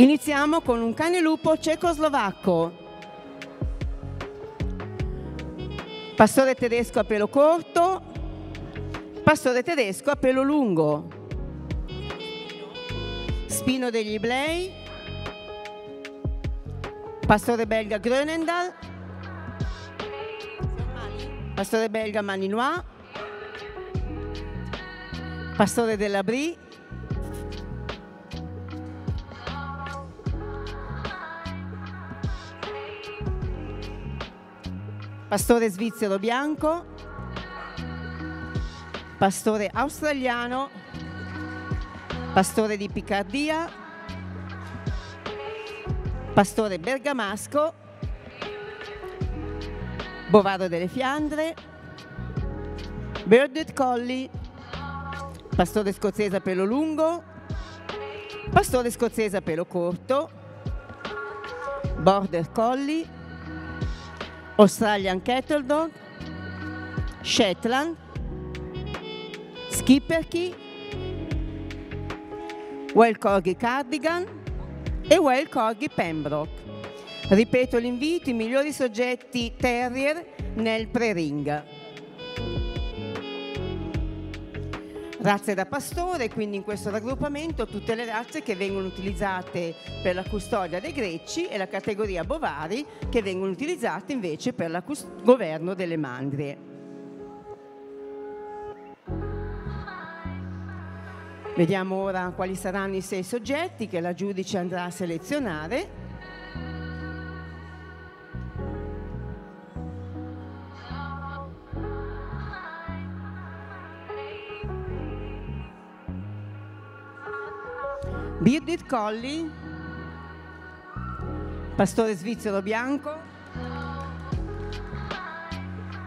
Iniziamo con un cane lupo cecoslovacco. Pastore tedesco a pelo corto, pastore tedesco a pelo lungo. Spino degli Iblei, pastore belga Grönendal, pastore belga Malinois, pastore della Brie, pastore svizzero bianco, pastore australiano, pastore di Piccardia, pastore bergamasco, bovaro delle Fiandre, Birded Collie, pastore scozzese a pelo lungo, pastore scozzese a pelo corto, Border Collie, Australian Cattle Dog, Shetland, Skipperkey, Wild Corgi Cardigan e Wild Corgi Pembroke. Ripeto l'invito, i migliori soggetti terrier nel pre-ring. Razze da pastore, quindi in questo raggruppamento tutte le razze che vengono utilizzate per la custodia dei grecci e la categoria bovari che vengono utilizzate invece per il governo delle mandrie. Vediamo ora quali saranno i sei soggetti che la giudice andrà a selezionare. Birgit Colli, pastore svizzero bianco,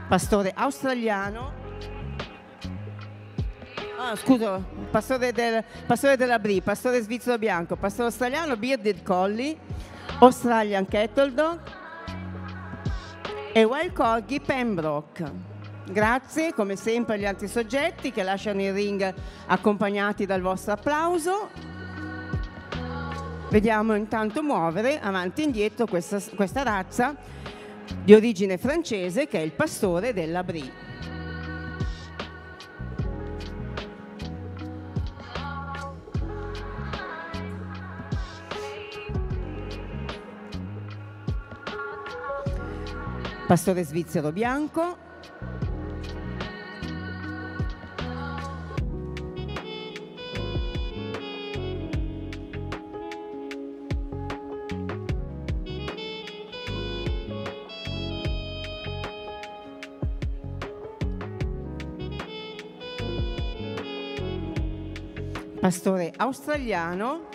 pastore australiano, ah, scusa, pastore, del, pastore della Brie, pastore svizzero bianco, pastore australiano, Bearded Collie, Australian Cattle Dog e Wild Corgi Pembroke. Grazie come sempre agli altri soggetti che lasciano il ring accompagnati dal vostro applauso. Vediamo intanto muovere avanti e indietro questa, questa razza di origine francese che è il pastore della Brie. Pastore svizzero bianco, pastore australiano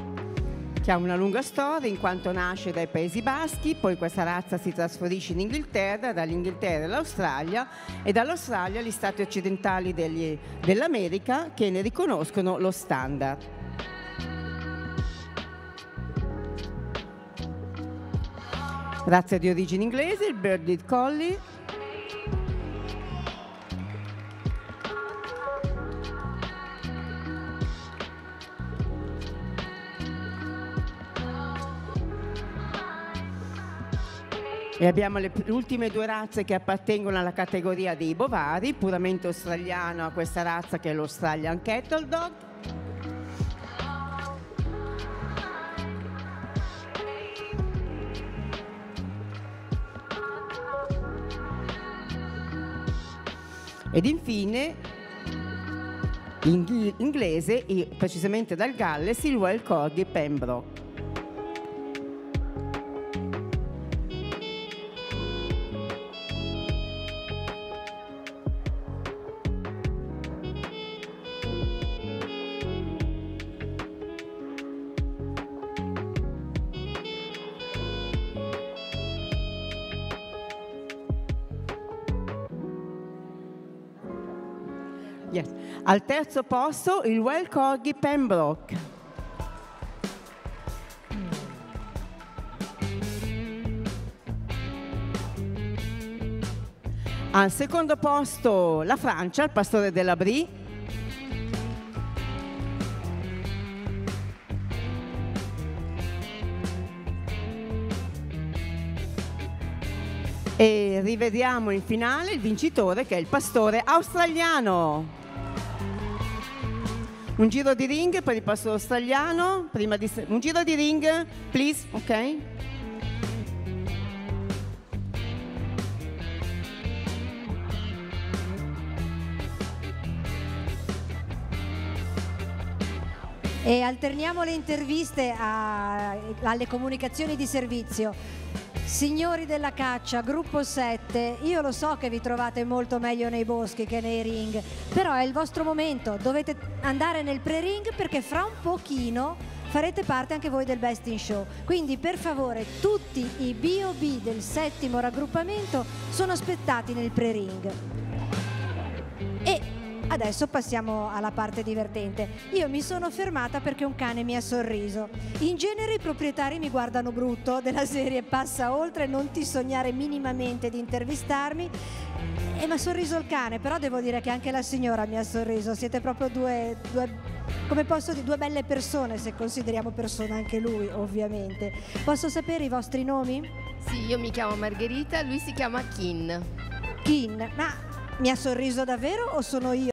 che ha una lunga storia in quanto nasce dai Paesi Baschi, poi questa razza si trasferisce in Inghilterra, dall'Inghilterra all'Australia e dall'Australia agli stati occidentali degli, dell'America che ne riconoscono lo standard. Razza di origine inglese, il Birded Collie, E abbiamo le ultime due razze che appartengono alla categoria dei bovari, puramente australiano a questa razza che è l'Australian Cattle Dog. Ed infine l'inglese, precisamente dal Galles, il Wild Corgi Pembroke. Yes. Al terzo posto il Well Corgi Pembroke. Al secondo posto la Francia, il pastore della Brie. E rivediamo in finale il vincitore che è il pastore australiano. Un giro di ring per il australiano, prima di un giro di ring, please, ok? E alterniamo le interviste a, alle comunicazioni di servizio. Signori della caccia, gruppo 7, io lo so che vi trovate molto meglio nei boschi che nei ring, però è il vostro momento, dovete andare nel pre-ring perché fra un pochino farete parte anche voi del Best in Show. Quindi per favore tutti i B.O.B. del settimo raggruppamento sono aspettati nel pre-ring. E Adesso passiamo alla parte divertente. Io mi sono fermata perché un cane mi ha sorriso. In genere i proprietari mi guardano brutto, della serie passa oltre, non ti sognare minimamente di intervistarmi. E mi ha sorriso il cane, però devo dire che anche la signora mi ha sorriso. Siete proprio due, due come posso dire, due belle persone, se consideriamo persona anche lui, ovviamente. Posso sapere i vostri nomi? Sì, io mi chiamo Margherita, lui si chiama Kin. Kin, ma mi ha sorriso davvero o sono io?